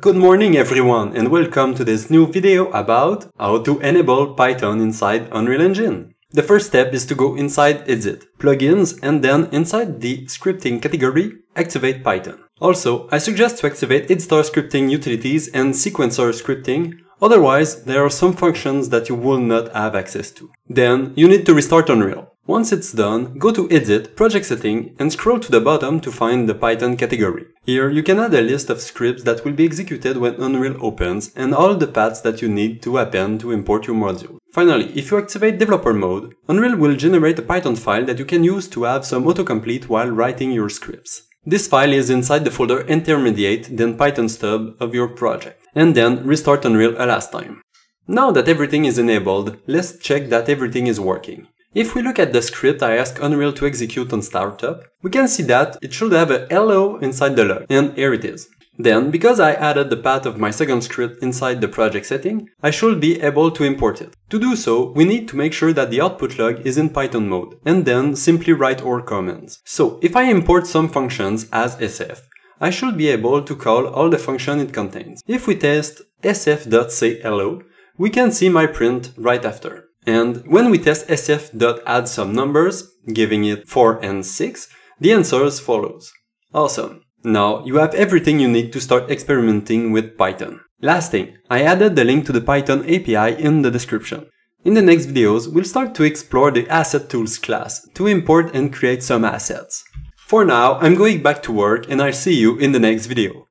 Good morning everyone and welcome to this new video about how to enable Python inside Unreal Engine. The first step is to go inside Edit, Plugins and then inside the Scripting category, activate Python. Also, I suggest to activate Editor Scripting Utilities and Sequencer Scripting, otherwise there are some functions that you will not have access to. Then you need to restart Unreal. Once it's done, go to Edit, Project Setting and scroll to the bottom to find the Python category. Here you can add a list of scripts that will be executed when Unreal opens and all the paths that you need to append to import your module. Finally, if you activate developer mode, Unreal will generate a Python file that you can use to have some autocomplete while writing your scripts. This file is inside the folder intermediate then Python stub of your project. And then restart Unreal a last time. Now that everything is enabled, let's check that everything is working. If we look at the script I ask Unreal to execute on startup, we can see that it should have a hello inside the log, and here it is. Then, because I added the path of my second script inside the project setting, I should be able to import it. To do so, we need to make sure that the output log is in Python mode, and then simply write our commands. So, if I import some functions as sf, I should be able to call all the function it contains. If we test sf.sayHello, we can see my print right after. And when we test sf.add some numbers, giving it 4 and 6, the answers follows. Awesome. Now you have everything you need to start experimenting with Python. Last thing, I added the link to the Python API in the description. In the next videos, we'll start to explore the Asset Tools class to import and create some assets. For now, I'm going back to work and I'll see you in the next video.